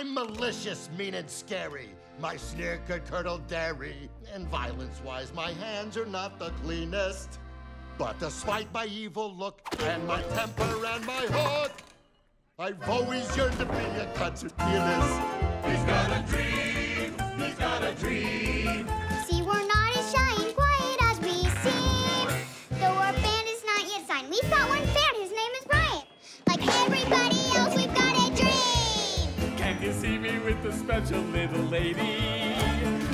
I'm malicious, mean, and scary. My sneer could curdle dairy. And violence-wise, my hands are not the cleanest. But despite my evil look and my temper and my hook, I've always yearned to be a concert pianist. He's got a dream. He's got a dream. See, we're not as shy and quiet as we seem. Though our band is not yet signed, we've got one lady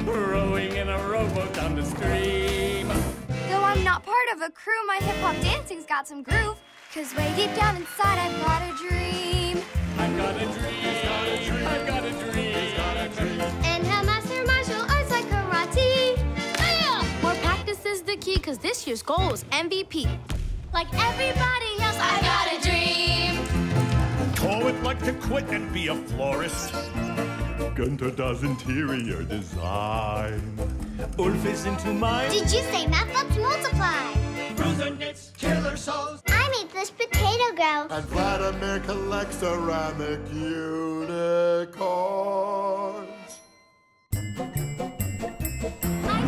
rowing in a rowboat down the stream? Though I'm not part of a crew, my hip hop dancing's got some groove. Cause way deep down inside, I've got a dream. I've got a dream. I've got a dream. And the master martial arts like karate. More practice is the key, cause this year's goal is MVP. Like everybody else, I got a dream. Cole would like to quit and be a florist. Gunter does interior design. Ulf is into mine. Did you say math? Let's multiply. Bruiser knits killer sews. I made this potato grow. And Vladimir collects ceramic unicorns. I've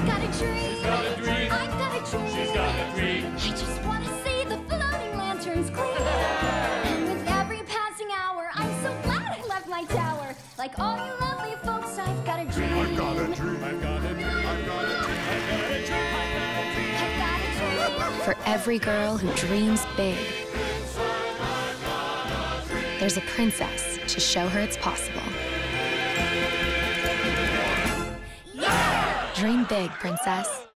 got a dream. got a dream. I've got a dream. She's got a dream. Like all you lovely folks, I've got a dream. I've got a dream. I've got a dream. I got a dream. I've got a dream. For every girl who dreams big, there's a princess to show her it's possible. Dream big, princess.